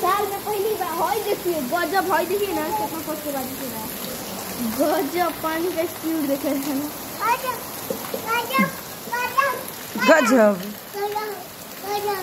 साल में पहली बार हई देखिए गजब हई देखिए ना कितना फ़र्स्ट के बाद देखिए ना गजब पानी का स्पीड देखे रहे हैं गजब। गजब गजब।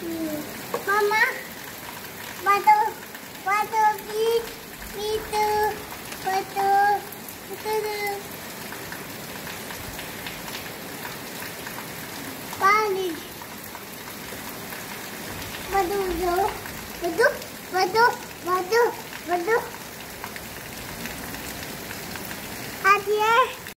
Mama, batu, batu, itu, batu, itu, balik batu, batu, batu, batu, batu, Adieu.